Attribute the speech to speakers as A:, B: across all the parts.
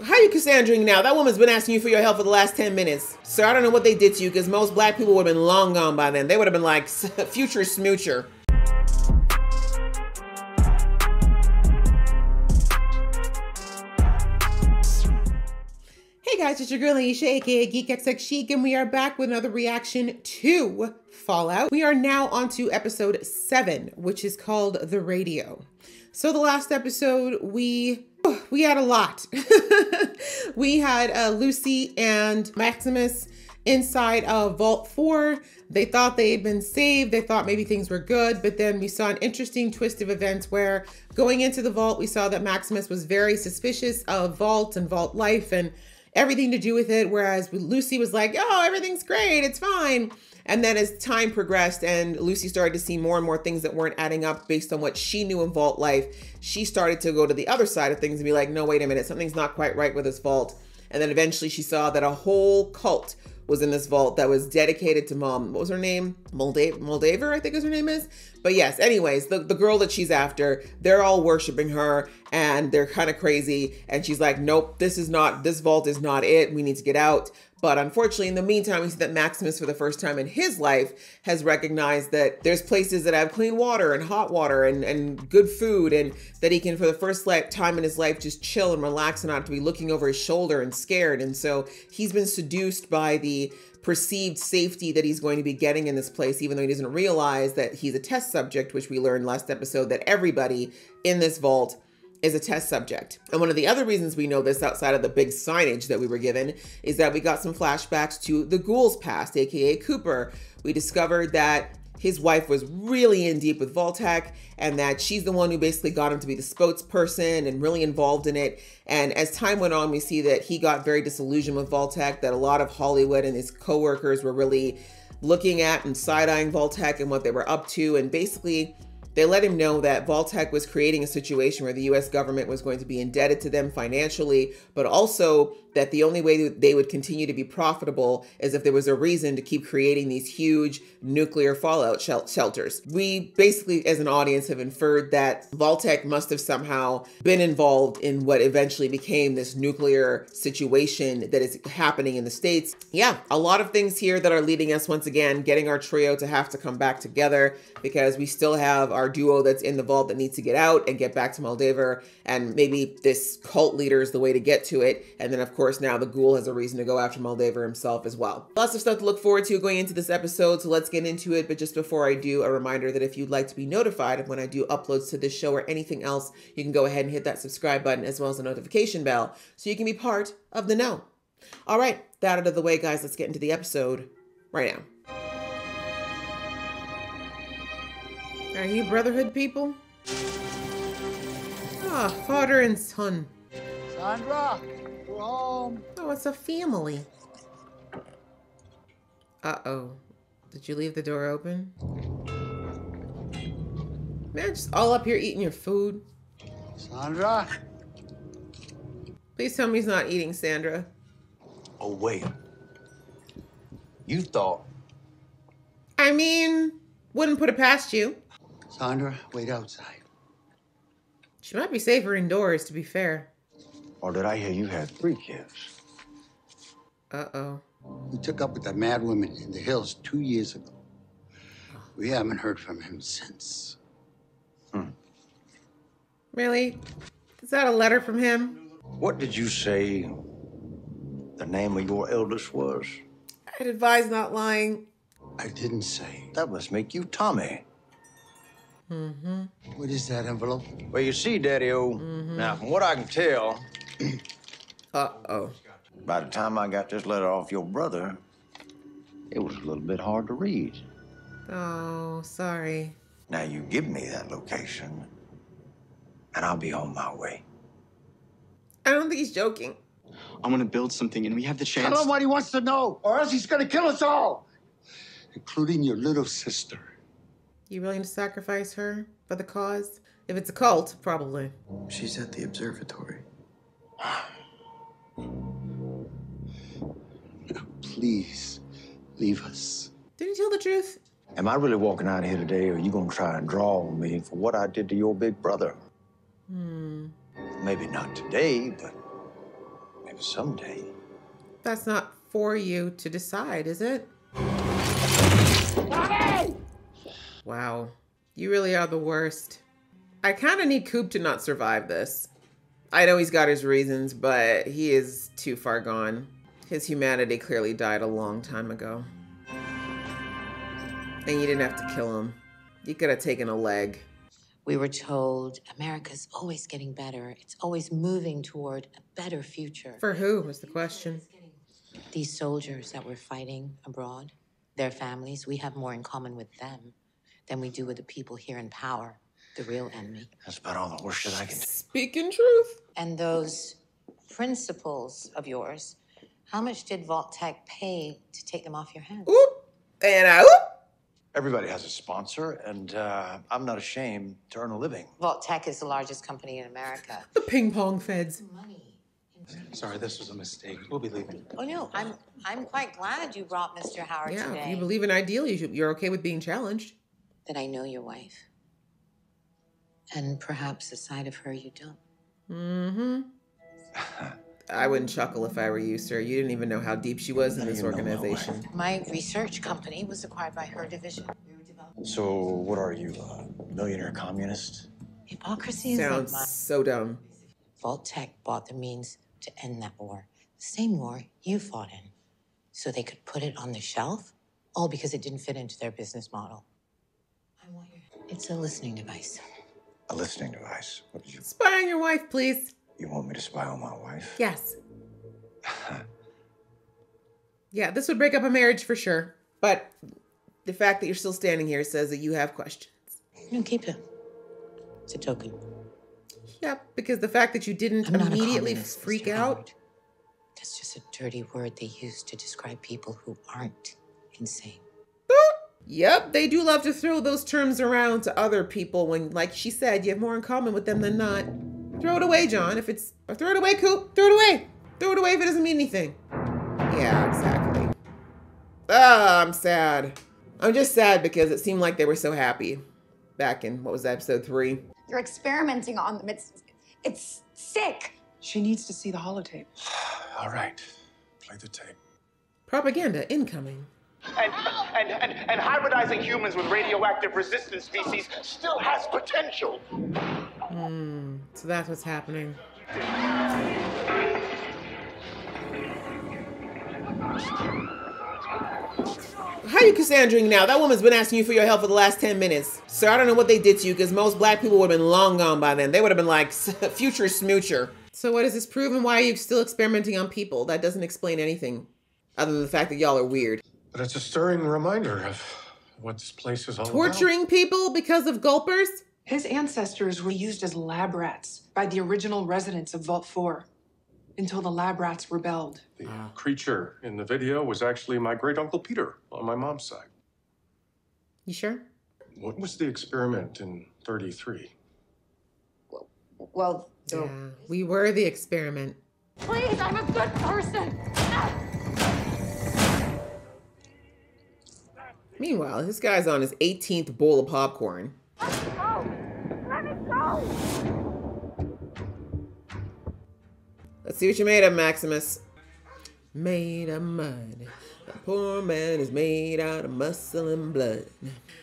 A: How you Cassandring now? That woman's been asking you for your help for the last 10 minutes. Sir, I don't know what they did to you because most black people would have been long gone by then. They would have been like future smoocher. Hey guys, it's your girl Aisha, aka Geek and we are back with another reaction to Fallout. We are now on to episode 7, which is called The Radio. So the last episode, we we had a lot. we had uh, Lucy and Maximus inside of Vault 4. They thought they had been saved. They thought maybe things were good, but then we saw an interesting twist of events where going into the vault, we saw that Maximus was very suspicious of Vault and Vault life and everything to do with it, whereas Lucy was like, oh, everything's great, it's fine. And then as time progressed and Lucy started to see more and more things that weren't adding up based on what she knew in Vault life, she started to go to the other side of things and be like, no, wait a minute, something's not quite right with this Vault. And then eventually she saw that a whole cult was in this vault that was dedicated to mom. What was her name? Moldaver, Moldaver, I think is her name is. But yes, anyways, the, the girl that she's after, they're all worshiping her and they're kind of crazy. And she's like, nope, this is not, this vault is not it. We need to get out. But unfortunately, in the meantime, we see that Maximus, for the first time in his life, has recognized that there's places that have clean water and hot water and, and good food, and that he can, for the first time in his life, just chill and relax and not have to be looking over his shoulder and scared. And so he's been seduced by the perceived safety that he's going to be getting in this place, even though he doesn't realize that he's a test subject, which we learned last episode that everybody in this vault is a test subject. And one of the other reasons we know this outside of the big signage that we were given is that we got some flashbacks to the ghoul's past, aka Cooper. We discovered that his wife was really in deep with Vault-Tec and that she's the one who basically got him to be the spokesperson and really involved in it. And as time went on, we see that he got very disillusioned with Vault-Tec, that a lot of Hollywood and his coworkers were really looking at and side-eyeing Vault-Tec and what they were up to. And basically they let him know that Vault-Tec was creating a situation where the US government was going to be indebted to them financially, but also that the only way they would continue to be profitable is if there was a reason to keep creating these huge nuclear fallout shelters. We basically, as an audience, have inferred that Vault-Tec must have somehow been involved in what eventually became this nuclear situation that is happening in the States. Yeah, a lot of things here that are leading us once again, getting our trio to have to come back together because we still have our duo that's in the vault that needs to get out and get back to Moldaver. And maybe this cult leader is the way to get to it. And then, of course, now the ghoul has a reason to go after Moldaver himself as well. Lots of stuff to look forward to going into this episode, so let's get into it. But just before I do, a reminder that if you'd like to be notified of when I do uploads to this show or anything else, you can go ahead and hit that subscribe button as well as the notification bell so you can be part of the know. All right, that out of the way, guys, let's get into the episode right now. Are you Brotherhood people? Ah, father and son.
B: Sandra, we're home.
A: Oh, it's a family. Uh-oh. Did you leave the door open? Man, just all up here eating your food.
B: Sandra?
A: Please tell me he's not eating, Sandra.
B: Oh, wait. You thought...
A: I mean, wouldn't put it past you.
B: Sandra, wait outside.
A: She might be safer indoors, to be fair.
B: Or did I hear you had three kids?
A: Uh-oh.
B: He took up with that mad woman in the hills two years ago. We haven't heard from him since.
A: Hmm. Really? Is that a letter from him?
B: What did you say the name of your eldest was?
A: I'd advise not lying.
B: I didn't say. That must make you Tommy.
A: Mm-hmm.
B: What is that envelope? Well, you see, Daddy-O, mm -hmm. now, from what I can tell,
A: uh-oh.
B: By the time I got this letter off your brother, it was a little bit hard to read.
A: Oh, sorry.
B: Now you give me that location, and I'll be on my way.
A: I don't think he's joking.
C: I'm gonna build something, and we have the chance.
B: Tell him what he wants to know, or else he's gonna kill us all, including your little sister.
A: You willing to sacrifice her for the cause? If it's a cult, probably.
C: She's at the observatory.
B: Please, leave us.
A: Did he tell the truth?
B: Am I really walking out of here today, or are you gonna try and draw on me for what I did to your big brother?
A: Hmm.
B: Maybe not today, but maybe
C: Someday.
A: That's not for you to decide, is it? Wow. You really are the worst. I kind of need Coop to not survive this. I know he's got his reasons, but he is too far gone. His humanity clearly died a long time ago. And you didn't have to kill him. You could have taken a leg.
D: We were told America's always getting better. It's always moving toward a better future.
A: For who was the question?
D: These soldiers that we're fighting abroad, their families, we have more in common with them than we do with the people here in power, the real enemy.
C: That's about all the horseshit I can do.
A: Speaking truth.
D: And those principles of yours, how much did Vault-Tec pay to take them off your hands?
A: Oop. And I oop.
C: Everybody has a sponsor, and uh, I'm not ashamed to earn a living.
D: Vault-Tec is the largest company in America.
A: The ping pong feds.
D: Money.
E: Sorry, this was a mistake. We'll be leaving.
D: Oh no, I'm I'm quite glad you brought Mr. Howard
A: Yeah,
D: today.
A: if you believe in ideal, you should, you're okay with being challenged.
D: That I know your wife. And perhaps a side of her you don't.
A: Mm-hmm. I wouldn't chuckle if I were you, sir. You didn't even know how deep she was in this
C: You know my
A: organization.
D: My research company was acquired by her division.
C: So, what are you, a millionaire communist?
D: Hypocrisy is
A: Sounds
D: like my
A: so dumb.
D: Vault-Tec bought the means to end that war. The same war you fought in. So they could put it on the shelf, all because it didn't fit into their business model. I want your... It's a listening device.
C: A listening device. What did you?
A: Spy on your wife, please.
C: You want me to spy on my wife?
A: Yes. yeah, this would break up a marriage for sure. But the fact that you're still standing here says that you have questions.
D: No, keep it. It's a token.
A: Yep, because the fact that you didn't
D: I'm
A: immediately freak
D: Mr.
A: out.
D: Howard. That's just a dirty word they use to describe people who aren't insane.
A: Yep, they do love to throw those terms around to other people when, like she said, you have more in common with them than not. Throw it away, John. If it's or throw it away, Coop. Throw it away. Throw it away if it doesn't mean anything. Yeah, exactly. Ah, I'm sad. I'm just sad because it seemed like they were so happy back in what was that, episode three.
F: You're experimenting on them. It's it's sick.
G: She needs to see the holotape.
E: All right. Play the tape.
A: Propaganda incoming.
H: And, and, and, and hybridizing humans with radioactive resistant species still has potential.
A: Hmm. So that's what's happening. How you Cassandring now? That woman's been asking you for your help for the last 10 minutes. Sir, I don't know what they did to you because most black people would have been long gone by then. They would have been like future smoocher. So what does this prove and why are you still experimenting on people? That doesn't explain anything other than the fact that y'all are weird.
E: But it's a stirring reminder of what this place is all about.
A: Torturing people because of gulpers?
G: His ancestors were used as lab rats by the original residents of Vault 4 until the lab rats rebelled.
E: about. The creature in the video was actually my great uncle Peter on my mom's side.
A: You sure?
E: What was the experiment in 33?
F: Well,
A: Yeah. We were the experiment.
F: please, I'm a good person. Ah!
A: Meanwhile, this guy's on his 18th bowl of popcorn.
F: Go. Let me go.
A: Let's see what you made of, Maximus. Made of mud. A poor man is made out of muscle and blood.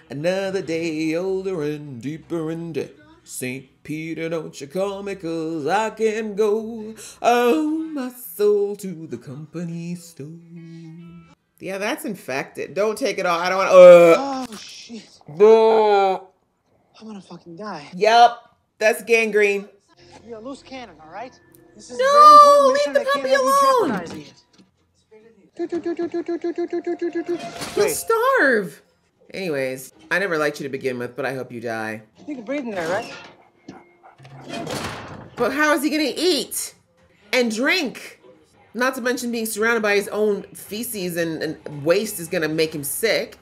A: Another day older and deeper in debt. St. Peter, don't you call me, cause I can go. Oh, my soul to the company store. Yeah, that's infected. Don't take it off. I don't want to. Uh,
I: Oh shit!
A: uh,
I: I'm gonna fucking die.
A: Yep, that's gangrene.
I: You're a loose cannon, all right? This is
A: No,
I: a very important
A: leave the puppy alone. You'll starve. Anyways, I never liked you to begin with, but I hope you die.
I: You can breathe in there, right?
A: But how is he gonna eat and drink? Not to mention being surrounded by his own feces and, and waste is gonna make him sick.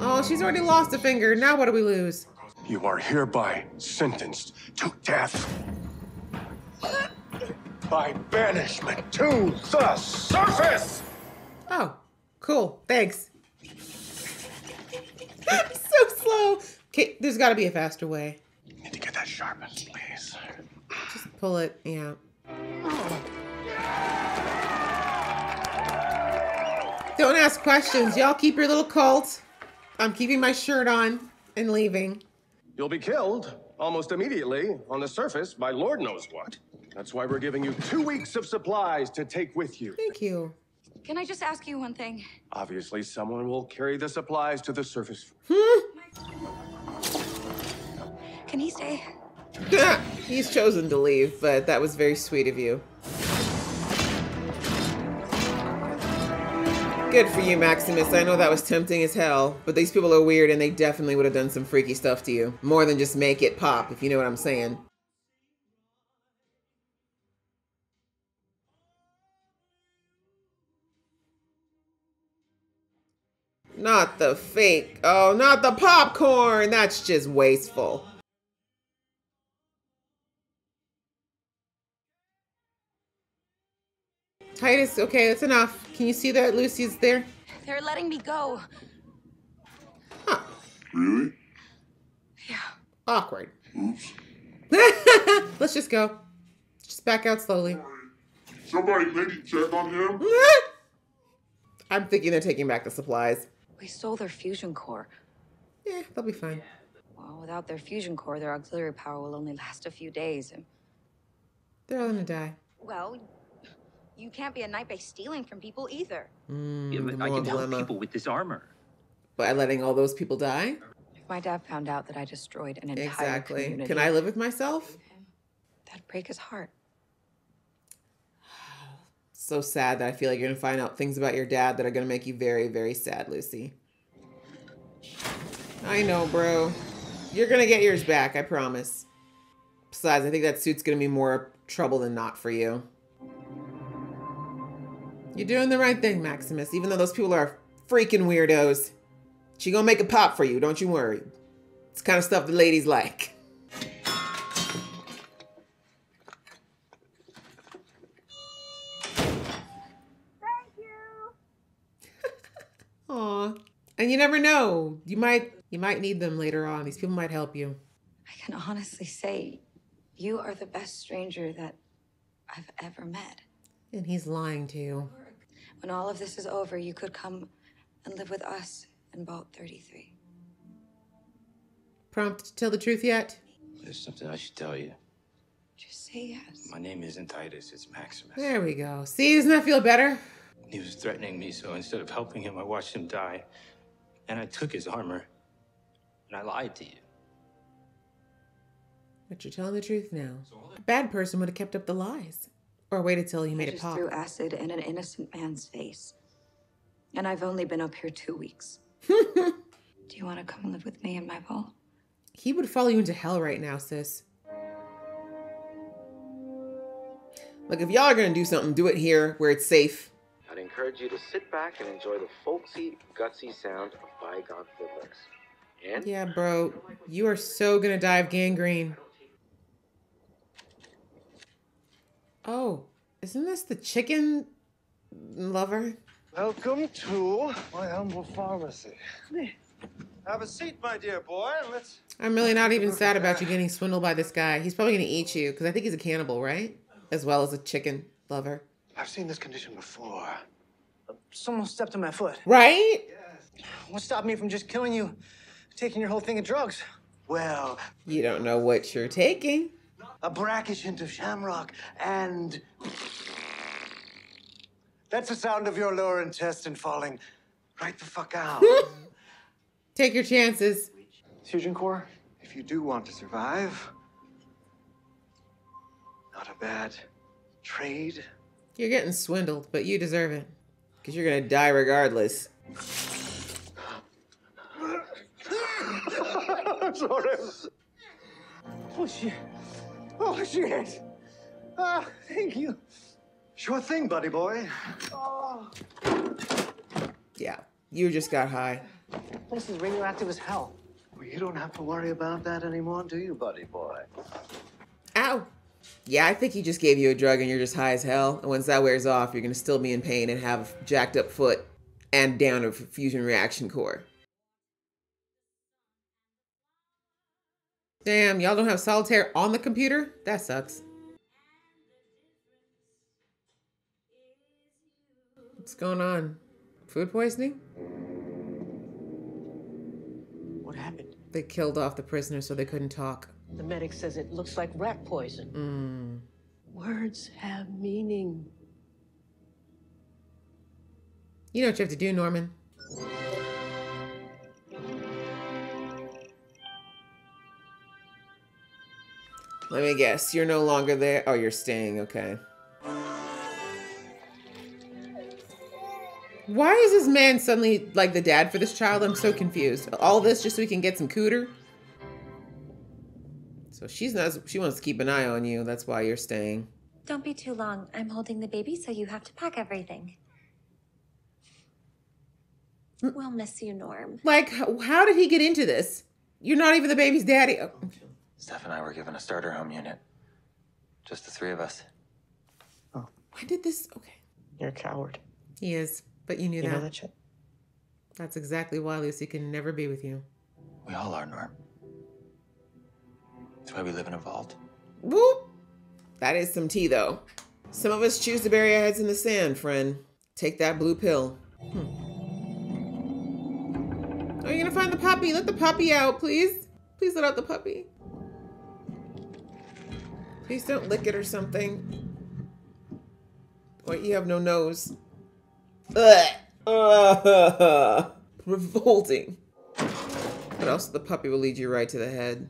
A: Oh, she's already lost a finger. Now what do we lose?
E: You are hereby sentenced to death. By banishment to the surface!
A: Oh, cool. Thanks. so slow. Okay, there's gotta be a faster way.
E: Need to get that sharpened, please.
A: Just pull it. Yeah. Oh. Don't ask questions. Y'all keep your little cult. I'm keeping my shirt on and leaving.
E: You'll be killed almost immediately on the surface by Lord knows what. That's why we're giving you two weeks of supplies to take with you.
A: Thank you.
F: Can I just ask you one thing?
E: Obviously, someone will carry the supplies to the surface. Hmm?
F: Can he stay?
A: He's chosen to leave, but that was very sweet of you. Good for you, Maximus. I know that was tempting as hell, but these people are weird and they definitely would have done some freaky stuff to you. More than just make it pop, if you know what I'm saying. Not the fake. Oh, not the popcorn. That's just wasteful. Titus, okay, that's enough. Can you see that Lucy's there?
F: They're letting me go. Huh.
J: Really? Yeah.
A: Awkward. Oops. Let's just go. Just back out slowly.
J: Somebody maybe check on him?
A: I'm thinking they're taking back the supplies.
K: We stole their fusion core.
A: Yeah, they'll be fine.
K: Well, without their fusion core, their auxiliary power will only last a few days. And
A: They're all gonna die.
F: Well, you can't be a knight by stealing from people either.
A: Mm,
L: Yeah, but I
A: moral
L: can help
A: dilemma.
L: people with this armor.
A: By letting all those people die?
K: if my dad found out that I destroyed an entire
A: Exactly.
K: community,
A: Can I live with myself?
K: that'd break his heart.
A: So sad that I feel like you're gonna find out things about your dad that are gonna make you very, very sad, Lucy. I know, bro. You're gonna get yours back, I promise. Besides, I think that suit's gonna be more trouble than not for you. You're doing the right thing, Maximus, even though those people are freaking weirdos. She gonna make a pop for you, don't you worry. It's the kind of stuff the ladies like. Thank you. Aw. And you never know. You might you might need them later on. These people might help you.
K: I can honestly say, you are the best stranger that I've ever met.
A: And he's lying to you.
K: When all of this is over, you could come and live with us in Vault 33.
A: Prompt to tell the truth yet?
M: There's something I should tell you.
K: Just say yes.
M: My name isn't Titus, it's Maximus.
A: There we go. See, doesn't that feel better?
M: He was threatening me, so instead of helping him, I watched him die. And I took his armor. And I lied to you.
A: But you're telling the truth now. A bad person would have kept up the lies. Or waited till you made
K: I
A: it
K: just
A: pop.
K: threw acid in an innocent man's face. And I've only been up here two weeks. Do you want to come live with me in my vault?
A: He would follow you into hell right now, sis. Look, if y'all are gonna do something, do it here where it's safe.
N: I'd encourage you to sit back and enjoy the folksy, gutsy sound of bygone fiddlers. And
A: Yeah, bro. You are so gonna die of gangrene. Oh, isn't this the chicken lover?
O: Welcome to my humble pharmacy. Have a seat, my dear boy, and let's.
A: I'm really not even sad about you getting swindled by this guy. He's probably gonna eat you because I think he's a cannibal, right? As well as a chicken lover.
O: I've seen this condition before. Um, someone stepped on my foot.
A: Right? Yes.
I: What stopped me from just killing you, taking your whole thing of drugs?
O: Well,
A: You don't know what you're taking.
O: A brackish hint of shamrock, and. That's the sound of your lower intestine falling right the fuck out.
A: Take your chances.
O: Fusion core, if you do want to survive, not a bad trade.
A: You're getting swindled, but you deserve it. Because you're gonna die regardless.
O: I'm sorry. Oh shit. Oh shit. Ah, thank you. Sure thing, buddy boy. Oh.
A: Yeah, you just got high.
I: This is radioactive as hell.
O: Well, you don't have to worry about that anymore, do you, buddy boy?
A: Ow. Yeah, I think he just gave you a drug and you're just high as hell. And once that wears off, you're gonna still be in pain and have jacked up foot and down a fusion reaction core. Damn, y'all don't have solitaire on the computer? That sucks. What's going on? Food poisoning?
L: What happened?
A: They killed off the prisoner so they couldn't talk.
L: The medic says it looks like rat poison.
A: Mm.
L: Words have meaning.
A: You know what you have to do, Norman. Let me guess. You're no longer there. Oh, you're staying. Okay. Why is this man suddenly like the dad for this child? I'm so confused. All this just so we can get some cooter? So she's not, she wants to keep an eye on you. That's why you're staying.
P: Don't be too long. I'm holding the baby, so you have to pack everything. Mm. We'll miss you, Norm.
A: Like, how, how did he get into this? You're not even the baby's daddy. Oh,
Q: Steph and I were given a starter home unit. Just the three of us.
A: When did this? Okay.
L: You're a coward.
A: He is, but you knew
L: You
A: that.
L: know that shit?
A: That's exactly why Lucy can never be with you.
Q: We all are, Norm. That's why we live in a vault.
A: Whoop! That is some tea, though. Some of us choose to bury our heads in the sand, friend. Take that blue pill. Hmm. Are you gonna find the puppy? Let the puppy out, please. Please let out the puppy. Please don't lick it or something. Wait, you have no nose. Ugh. Revolting. But also the puppy will lead you right to the head.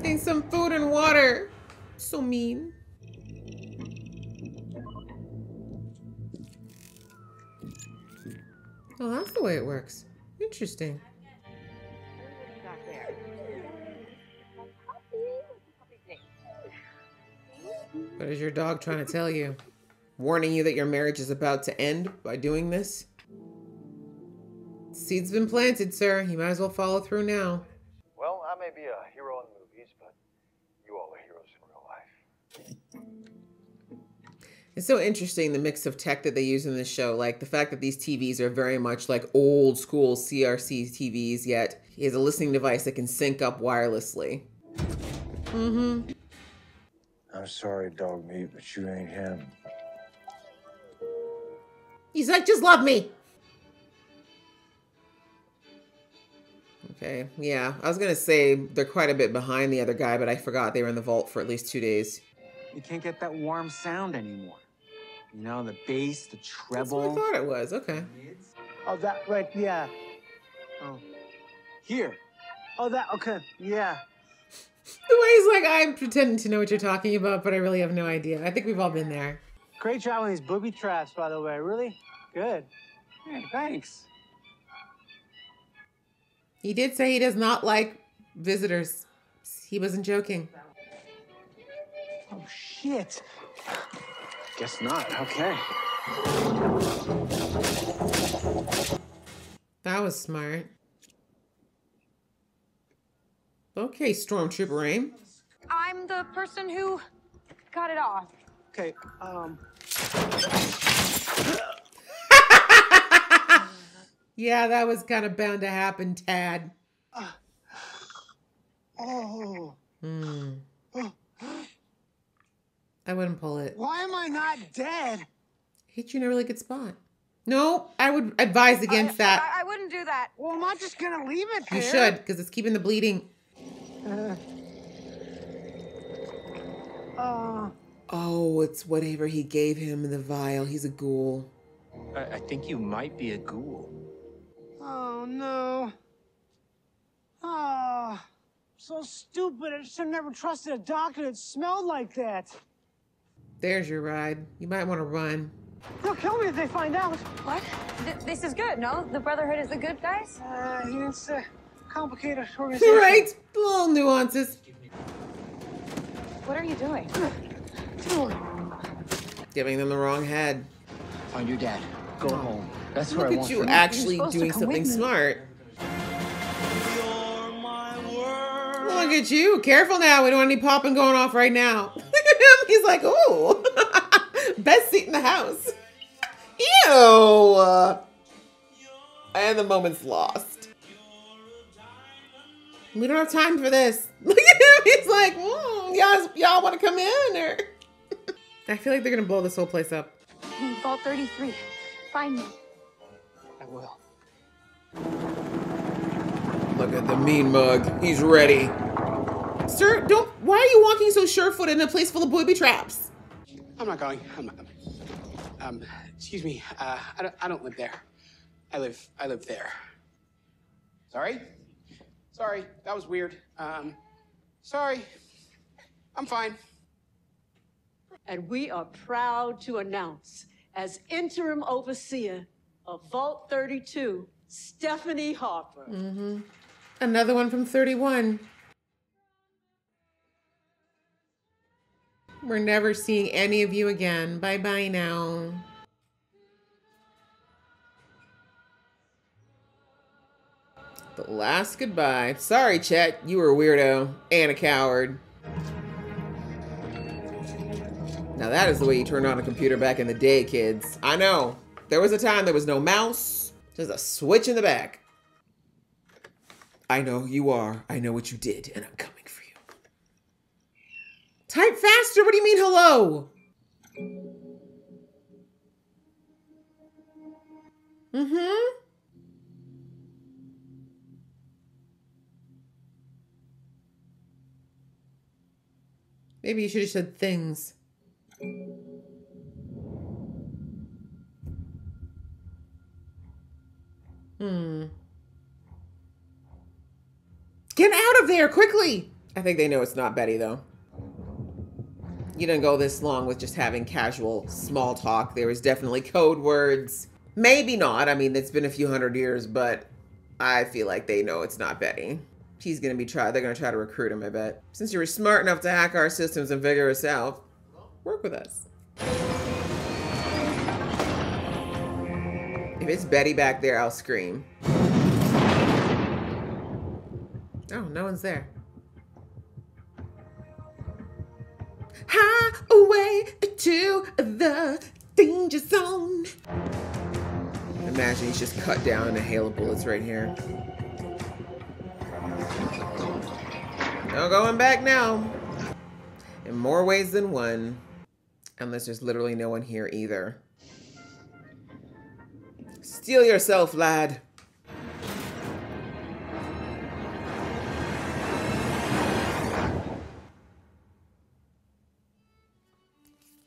A: Need some food and water. So mean. Oh, that's the way it works. Interesting. What is your dog trying to tell you? Warning you that your marriage is about to end by doing this? Seed's been planted, sir. You might as well follow through now.
C: Well, I may be a hero in the movies, but you all are heroes in real life.
A: It's so interesting the mix of tech that they use in this show. Like the fact that these TVs are very much like old school CRC TVs, yet he has a listening device that can sync up wirelessly. Mm-hmm.
R: I'm sorry, dog meat, but you ain't him.
A: He's like, just love me. Okay, yeah. I was gonna say they're quite a bit behind the other guy, but I forgot they were in the vault for at least two days.
S: You can't get that warm sound anymore. You know, the bass, the treble.
A: That's what I thought it was. Okay.
I: Oh, that right, yeah. Oh.
S: Here.
I: Oh, that, okay, yeah.
A: The way he's like, I'm pretending to know what you're talking about, but I really have no idea. I think we've all been there.
I: Great job on these booby traps, by the way. Really good. Thanks.
A: He did say he does not like visitors. He wasn't joking.
I: Oh, shit.
S: Guess not. Okay.
A: That was smart. Okay, Stormtrooper aim.
F: I'm the person who got it off.
I: Okay, um.
A: Yeah, that was kind of bound to happen, Tad.
I: Oh.
A: Hmm. I wouldn't pull it.
I: Why am I not dead?
A: Hit you in a really good spot. No, I would advise against that.
F: I, I wouldn't do that.
I: Well, I'm not just gonna leave it there.
A: You should, because it's keeping the bleeding.
I: Uh,
A: Oh, it's whatever he gave him in the vial. He's a ghoul.
M: I, I think you might be a ghoul.
I: oh, no. Oh, so stupid. I should have never trusted a doctor that smelled like that.
A: There's your ride. You might want to run.
I: They'll kill me if they find out.
F: What? Th- this is good, no? The Brotherhood is the good guys?
I: Uh, it's a complicated organization.
A: right? Little nuances.
F: What are you doing?
A: Giving them the wrong head.
S: Find your dad. Go home. That's what
A: Look
S: I want
A: you
S: from
A: actually
S: You're supposed to
A: doing something smart. Look at you. Careful now. We don't want any popping going off right now. Look at him. He's like, ooh. Best seat in the house. Ew. And the moment's lost. We don't have time for this. Look at him. He's like, mm, y'all, y'all want to come in or I feel like they're gonna blow this whole place up.
F: Hey, Vault 33. Find me.
O: I will.
A: Look at the mean mug. He's ready. Sir, don't. Why are you walking so surefoot in a place full of booby traps?
O: I'm not going. I'm not. Um, excuse me. Uh, I don't. I don't live there. I live. I live there. Sorry. Sorry. That was weird. Um, sorry. I'm fine.
L: And we are proud to announce, as interim overseer of Vault 32, Stephanie Harper.
A: Mm-hmm. Another one from 31. We're never seeing any of you again. Bye bye now. The last goodbye. Sorry, Chet. You were a weirdo and a coward. Now that is the way you turned on a computer back in the day, kids. I know. There was a time there was no mouse, just a switch in the back. I know who you are. I know what you did, and I'm coming for you. Type faster. What do you mean, hello? Mm-hmm. Maybe you should have said things. Hmm. Get out of there quickly! I think they know it's not Betty, though. You didn't go this long with just having casual small talk. There was definitely code words. Maybe not. I mean, it's been a few hundred years, but I feel like they know it's not Betty. He's gonna be try. They're gonna try to recruit him. I bet. Since you were smart enough to hack our systems and figure us out, work with us. If it's Betty back there, I'll scream. Oh, no one's there. Highway to the danger zone. Imagine he's just cut down in a hail of bullets right here. No going back now. In more ways than one. Unless there's literally no one here either. Steel yourself, lad.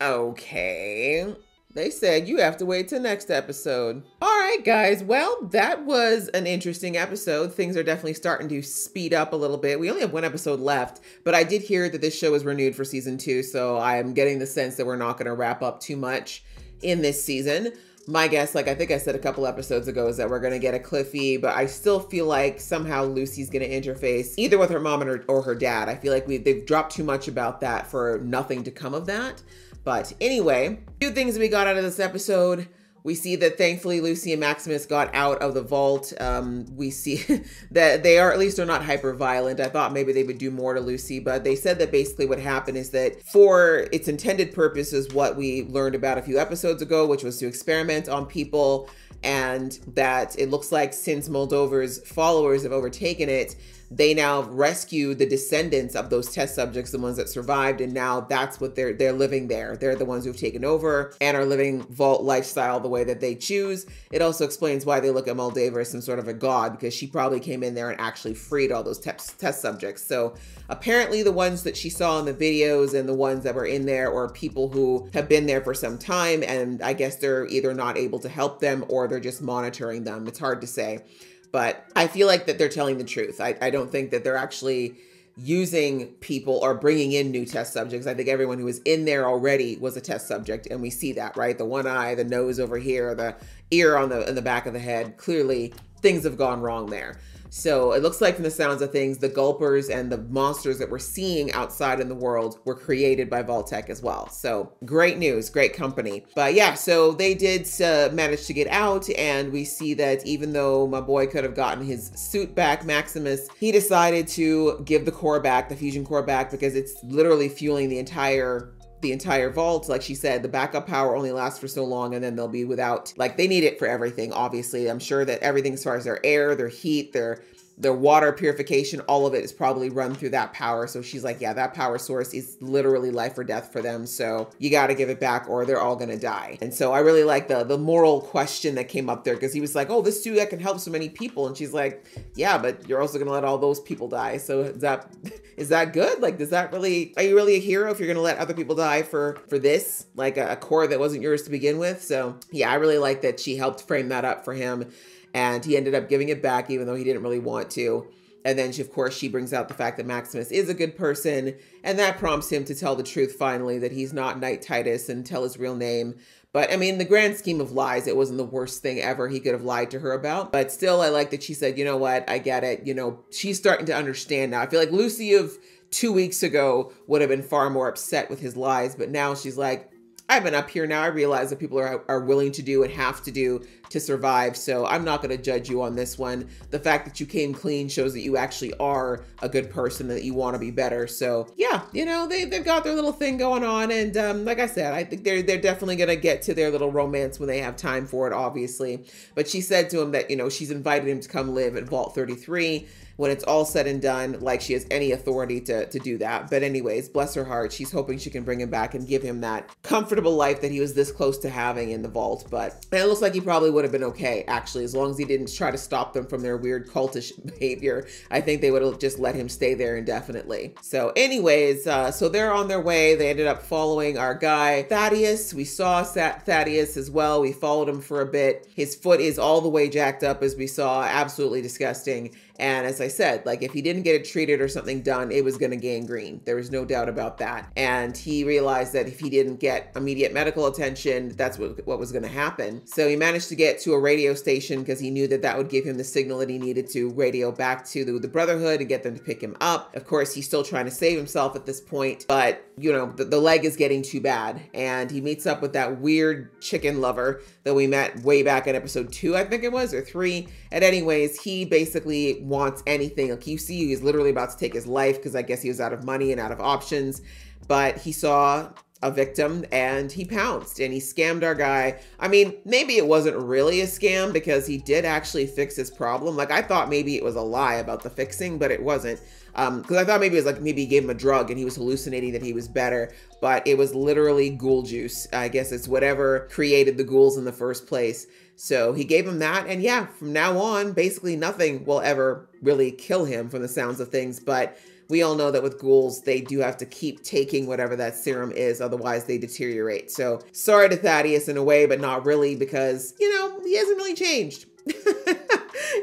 A: Okay. They said you have to wait till next episode. Right, guys. Well, that was an interesting episode. Things are definitely starting to speed up a little bit. We only have one episode left, but I did hear that this show is renewed for season two, so I'm getting the sense that we're not going to wrap up too much in this season. My guess, like I think I said a couple episodes ago, is that we're going to get a Cliffy, but I still feel like somehow Lucy's going to interface either with her mom or, or her dad. I feel like we they've dropped too much about that for nothing to come of that. But anyway, two things we got out of this episode. We see that thankfully Lucy and Maximus got out of the vault. Um, we see that they are at least are not hyper violent. I thought maybe they would do more to Lucy, but they said that basically what happened is that for its intended purpose is what we learned about a few episodes ago, which was to experiment on people, and that it looks like since Moldaver's followers have overtaken it, they now rescue the descendants of those test subjects, the ones that survived, and now that's what they're they're living there. They're the ones who've taken over and are living vault lifestyle the way that they choose. It also explains why they look at Moldaver as some sort of a god because she probably came in there and actually freed all those test test subjects. So apparently, the ones that she saw in the videos and the ones that were in there are people who have been there for some time, and I guess they're either not able to help them or they're just monitoring them. It's hard to say but I feel like that they're telling the truth. I, I don't think that they're actually using people or bringing in new test subjects. I think everyone who was in there already was a test subject, and we see that, right? The one eye, the nose over here, the ear on the in the back of the head. Clearly, things have gone wrong there. So it looks like from the sounds of things, the gulpers and the monsters that we're seeing outside in the world were created by Vault-Tec as well. So great news, great company. But yeah, so they did uh, manage to get out and we see that even though my boy could have gotten his suit back, Maximus, he decided to give the core back, the fusion core back, because it's literally fueling the entire the entire vault. Like she said, the backup power only lasts for so long and then they'll be without, like they need it for everything, obviously. I'm sure that everything as far as their air, their heat, their their water purification, all of it is probably run through that power. So she's like, yeah, that power source is literally life or death for them. So you got to give it back or they're all going to die. And so I really like the the moral question that came up there because he was like, oh, this dude that can help so many people. And she's like, yeah, but you're also going to let all those people die. So is that is that good? Like, does that really, are you really a hero if you're going to let other people die for, for this, like a, a core that wasn't yours to begin with? So yeah, I really like that she helped frame that up for him and he ended up giving it back even though he didn't really want to. And then, she, of course, she brings out the fact that Maximus is a good person, and that prompts him to tell the truth finally that he's not Knight Titus and tell his real name. But I mean, the grand scheme of lies, it wasn't the worst thing ever he could have lied to her about. But still, I like that she said, you know what, I get it. You know, she's starting to understand now. I feel like Lucy of two weeks ago would have been far more upset with his lies, but now she's like, I've been up here now. I realize that people are, are willing to do and have to do to survive. So I'm not going to judge you on this one. The fact that you came clean shows that you actually are a good person that you want to be better. So yeah, you know, they, they've got their little thing going on. And um, like I said, I think they're, they're definitely going to get to their little romance when they have time for it, obviously. But she said to him that, you know, she's invited him to come live at Vault 33 when it's all said and done, like she has any authority to, to do that. But anyways, bless her heart, she's hoping she can bring him back and give him that comfortable life that he was this close to having in the vault. But it looks like he probably would have been okay, actually, as long as he didn't try to stop them from their weird cultish behavior. I think they would have just let him stay there indefinitely. So anyways, uh, so they're on their way. They ended up following our guy, Thaddeus. We saw Thaddeus as well. We followed him for a bit. His foot is all the way jacked up as we saw, absolutely disgusting. And as I said, like if he didn't get it treated or something done, it was going to gangrene. There was no doubt about that. And he realized that if he didn't get immediate medical attention, that's what, what was going to happen. So he managed to get to a radio station because he knew that that would give him the signal that he needed to radio back to the, the Brotherhood and get them to pick him up. Of course, he's still trying to save himself at this point, but you know, the, the leg is getting too bad. And he meets up with that weird chicken lover that we met way back in episode two, I think it was, or three. And anyways, he basically wants anything. Like you see, he's literally about to take his life because I guess he was out of money and out of options. But he saw a victim and he pounced and he scammed our guy. I mean, maybe it wasn't really a scam because he did actually fix his problem. Like I thought maybe it was a lie about the fixing, but it wasn't. Um, because I thought maybe it was like maybe he gave him a drug and he was hallucinating that he was better, but it was literally ghoul juice. I guess it's whatever created the ghouls in the first place. So he gave him that, and yeah, from now on, basically nothing will ever really kill him from the sounds of things. But we all know that with ghouls, they do have to keep taking whatever that serum is, otherwise they deteriorate. So sorry to Thaddeus in a way, but not really because, you know, he hasn't really changed.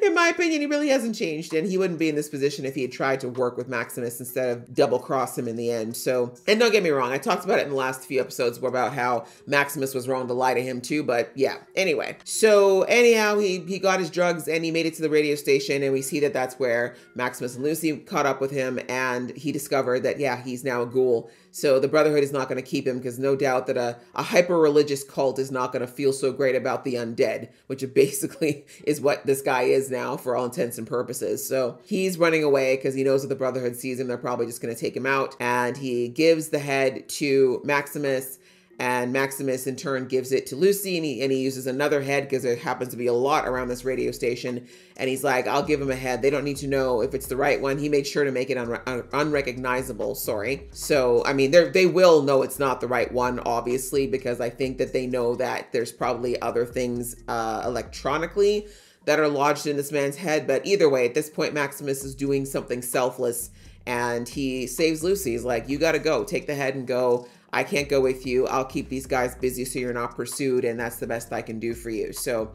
A: in my opinion, he really hasn't changed, and he wouldn't be in this position if he had tried to work with Maximus instead of double cross him in the end. So, and don't get me wrong, I talked about it in the last few episodes about how Maximus was wrong to lie to him too, but yeah. Anyway, so anyhow, he he got his drugs and he made it to the radio station, and we see that that's where Maximus and Lucy caught up with him, and he discovered that yeah, he's now a ghoul. So the Brotherhood is not going to keep him because no doubt that a, a hyper religious cult is not going to feel so great about the undead, which basically is what this guy is now for all intents and purposes. So he's running away because he knows that the Brotherhood sees him. They're probably just going to take him out. And he gives the head to Maximus and Maximus in turn gives it to Lucy and he, and he uses another head because there happens to be a lot around this radio station. And he's like I'll give him a head. They don't need to know if it's the right one. He made sure to make it un- un- unrecognizable sorry. So I mean they they will know it's not the right one obviously because I think that they know that there's probably other things uh, electronically that are lodged in this man's head. But either way at this point Maximus is doing something selfless and he saves Lucy. He's like you got to go. Take the head and go I can't go with you. I'll keep these guys busy so you're not pursued, and that's the best I can do for you. So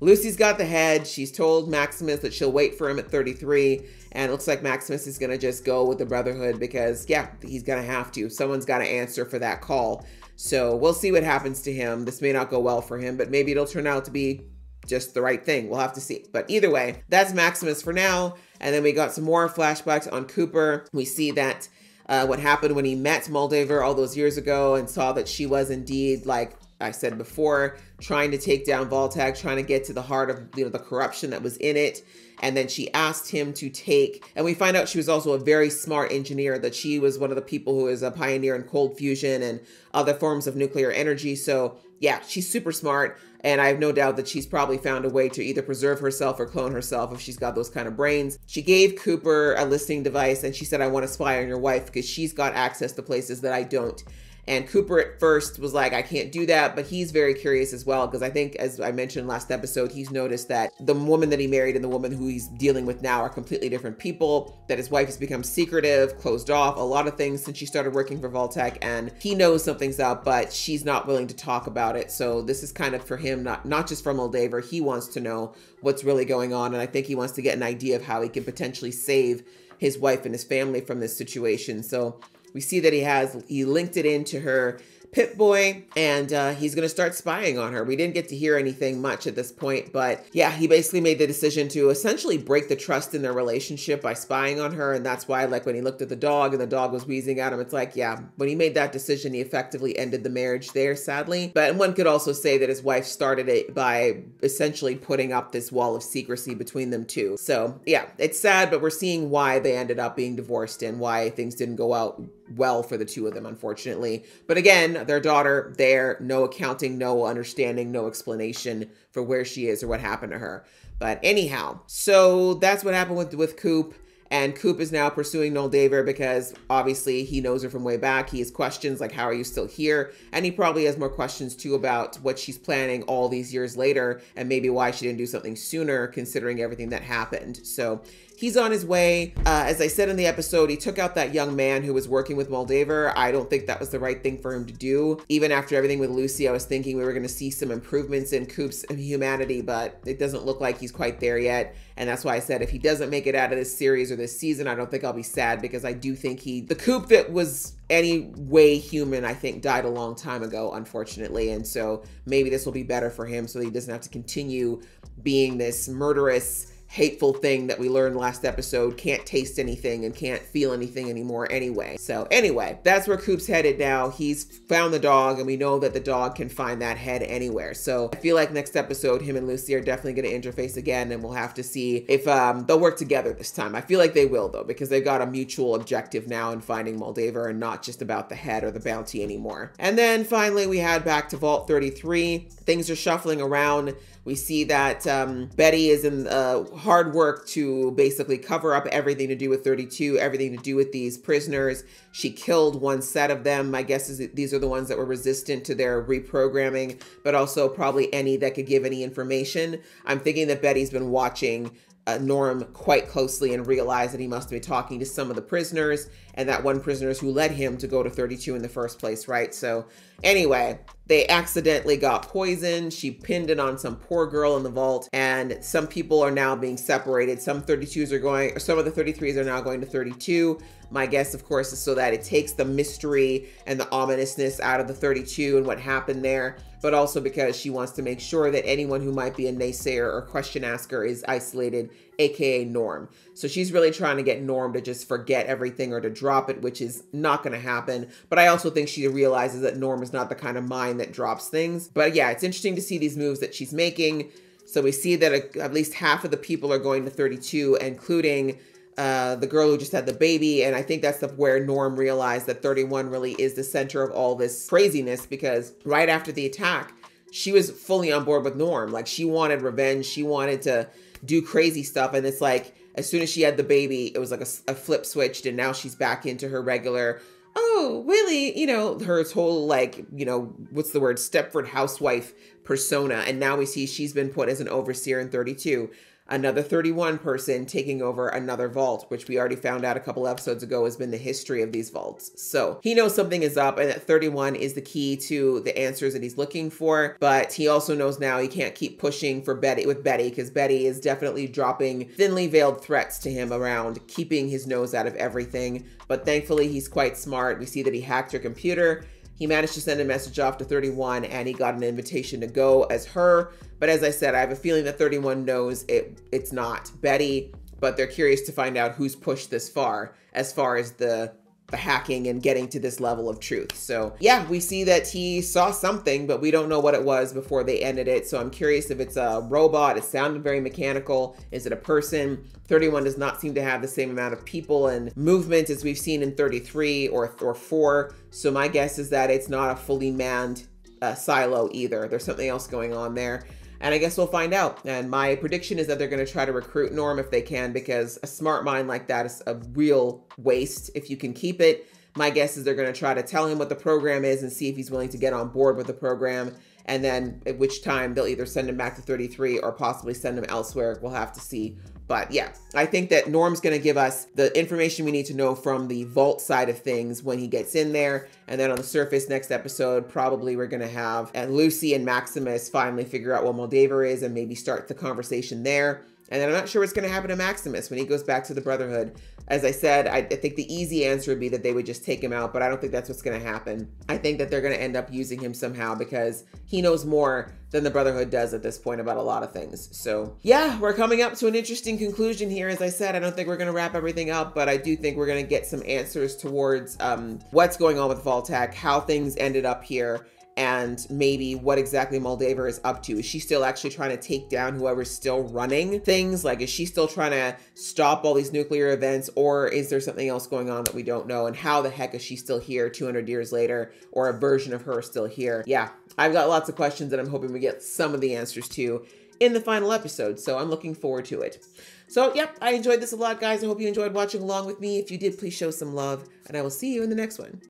A: Lucy's got the head. She's told Maximus that she'll wait for him at 33. And it looks like Maximus is going to just go with the Brotherhood because, yeah, he's going to have to. Someone's got to answer for that call. So we'll see what happens to him. This may not go well for him, but maybe it'll turn out to be just the right thing. We'll have to see. But either way, that's Maximus for now. And then we got some more flashbacks on Cooper. We see that uh, what happened when he met Moldaver all those years ago and saw that she was indeed like I said before, trying to take down Vault-Tec, trying to get to the heart of you know the corruption that was in it. And then she asked him to take, and we find out she was also a very smart engineer, that she was one of the people who is a pioneer in cold fusion and other forms of nuclear energy. So yeah, she's super smart. And I have no doubt that she's probably found a way to either preserve herself or clone herself if she's got those kind of brains. She gave Cooper a listening device and she said, I want to spy on your wife because she's got access to places that I don't. And Cooper at first was like, I can't do that, but he's very curious as well because I think, as I mentioned last episode, he's noticed that the woman that he married and the woman who he's dealing with now are completely different people, that his wife has become secretive, closed off, a lot of things since she started working for Vault-Tec, and he knows something's up, but she's not willing to talk about it. So this is kind of for him, not, not just from Moldaver, he wants to know what's really going on, and I think he wants to get an idea of how he can potentially save his wife and his family from this situation. So we see that he has, he linked it into her Pip-Boy, and uh, he's going to start spying on her. We didn't get to hear anything much at this point, but yeah, he basically made the decision to essentially break the trust in their relationship by spying on her. And that's why, like, when he looked at the dog and the dog was wheezing at him, it's like, yeah, when he made that decision, he effectively ended the marriage there, sadly. But one could also say that his wife started it by essentially putting up this wall of secrecy between them two. So yeah, it's sad, but we're seeing why they ended up being divorced and why things didn't go out well for the two of them, unfortunately. But again, their daughter there, no accounting, no understanding, no explanation for where she is or what happened to her. But anyhow, so that's what happened with with Coop. And Coop is now pursuing Moldaver because obviously he knows her from way back. He has questions like, How are you still here? And he probably has more questions too about what she's planning all these years later and maybe why she didn't do something sooner considering everything that happened. So he's on his way. Uh, as I said in the episode, he took out that young man who was working with Moldaver. I don't think that was the right thing for him to do. Even after everything with Lucy, I was thinking we were going to see some improvements in Coop's humanity, but it doesn't look like he's quite there yet. And that's why I said if he doesn't make it out of this series or this season, I don't think I'll be sad because I do think he, the Coop that was any way human, I think died a long time ago, unfortunately. And so maybe this will be better for him so he doesn't have to continue being this murderous, hateful thing that we learned last episode can't taste anything and can't feel anything anymore anyway. So anyway, that's where Coop's headed now. He's found the dog and we know that the dog can find that head anywhere. So I feel like next episode, him and Lucy are definitely going to interface again and we'll have to see if um, they'll work together this time. I feel like they will though, because they've got a mutual objective now in finding Moldaver and not just about the head or the bounty anymore. And then finally we had back to Vault 33. Things are shuffling around. We see that um, Betty is in uh, hard work to basically cover up everything to do with 32, everything to do with these prisoners. She killed one set of them. My guess is these are the ones that were resistant to their reprogramming, but also probably any that could give any information. I'm thinking that Betty's been watching uh, Norm quite closely and realized that he must be talking to some of the prisoners and that one prisoners who led him to go to 32 in the first place, right? So anyway, they accidentally got poisoned. She pinned it on some poor girl in the vault and some people are now being separated. Some 32s are going, or some of the 33s are now going to 32. My guess, of course, is so that it takes the mystery and the ominousness out of the 32 and what happened there, but also because she wants to make sure that anyone who might be a naysayer or question asker is isolated, aka Norm. So she's really trying to get Norm to just forget everything or to drop it, which is not going to happen. But I also think she realizes that Norm is not the kind of mind that drops things. But yeah, it's interesting to see these moves that she's making. So we see that at least half of the people are going to 32, including uh, the girl who just had the baby. And I think that's the, where Norm realized that 31 really is the center of all this craziness because right after the attack, she was fully on board with Norm. Like she wanted revenge. She wanted to do crazy stuff. And it's like, as soon as she had the baby, it was like a, a flip switched and now she's back into her regular, oh, Willie, you know, her whole like, you know, what's the word, Stepford housewife persona. And now we see she's been put as an overseer in 32 another 31 person taking over another vault, which we already found out a couple episodes ago has been the history of these vaults. So he knows something is up and that 31 is the key to the answers that he's looking for. But he also knows now he can't keep pushing for Betty with Betty because Betty is definitely dropping thinly veiled threats to him around keeping his nose out of everything. But thankfully he's quite smart. We see that he hacked her computer he managed to send a message off to 31 and he got an invitation to go as her. But as I said, I have a feeling that 31 knows it it's not Betty, but they're curious to find out who's pushed this far as far as the the hacking and getting to this level of truth. So yeah, we see that he saw something, but we don't know what it was before they ended it. So I'm curious if it's a robot. It sounded very mechanical. Is it a person? 31 does not seem to have the same amount of people and movement as we've seen in 33 or, or 4. So my guess is that it's not a fully manned uh, silo either. There's something else going on there. And I guess we'll find out. And my prediction is that they're going to try to recruit Norm if they can, because a smart mind like that is a real waste if you can keep it. My guess is they're going to try to tell him what the program is and see if he's willing to get on board with the program. And then at which time they'll either send him back to 33 or possibly send him elsewhere. We'll have to see. But yeah, I think that Norm's going to give us the information we need to know from the vault side of things when he gets in there. And then on the surface, next episode, probably we're going to have and Lucy and Maximus finally figure out what Moldaver is and maybe start the conversation there. And I'm not sure what's going to happen to Maximus when he goes back to the Brotherhood. As I said, I, I, think the easy answer would be that they would just take him out, but I don't think that's what's going to happen. I think that they're going to end up using him somehow because he knows more than the Brotherhood does at this point about a lot of things. So, yeah, we're coming up to an interesting conclusion here. As I said, I don't think we're going to wrap everything up, but I do think we're going to get some answers towards um, what's going on with Vault-Tec, how things ended up here and maybe what exactly Moldaver is up to. Is she still actually trying to take down whoever's still running things? Like, is she still trying to stop all these nuclear events, or is there something else going on that we don't know? And how the heck is she still here 200 years later, or a version of her still here? Yeah, I've got lots of questions that I'm hoping we get some of the answers to in the final episode, so I'm looking forward to it. So, yep, I enjoyed this a lot, guys. I hope you enjoyed watching along with me. If you did, please show some love, and I will see you in the next one.